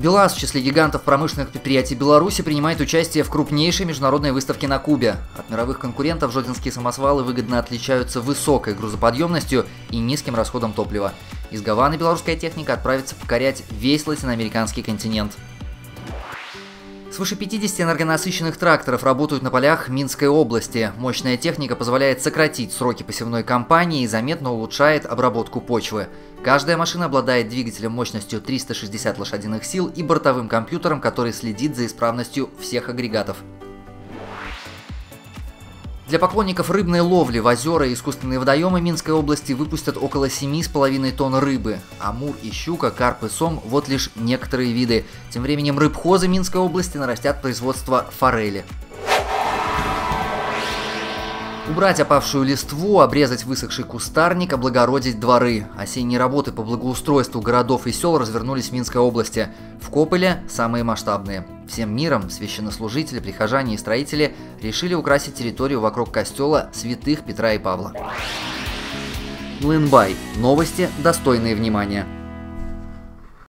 БелАЗ в числе гигантов промышленных предприятий Беларуси принимает участие в крупнейшей международной выставке на Кубе. От мировых конкурентов жодинские самосвалы выгодно отличаются высокой грузоподъемностью и низким расходом топлива. Из Гаваны белорусская техника отправится покорять весь латиноамериканский континент. Свыше 50 энергонасыщенных тракторов работают на полях Минской области. Мощная техника позволяет сократить сроки посевной кампании и заметно улучшает обработку почвы. Каждая машина обладает двигателем мощностью 360 лошадиных сил и бортовым компьютером, который следит за исправностью всех агрегатов. Для поклонников рыбной ловли в озера и искусственные водоемы Минской области выпустят около 7,5 тонн рыбы. Амур и щука, карп и сом – вот лишь некоторые виды. Тем временем рыбхозы Минской области нарастят производство форели. Убрать опавшую листву, обрезать высохший кустарник, облагородить дворы. Осенние работы по благоустройству городов и сел развернулись в Минской области. В Кополе самые масштабные. Всем миром священнослужители, прихожане и строители решили украсить территорию вокруг костела святых Петра и Павла. Млынбай. Новости, достойные внимания.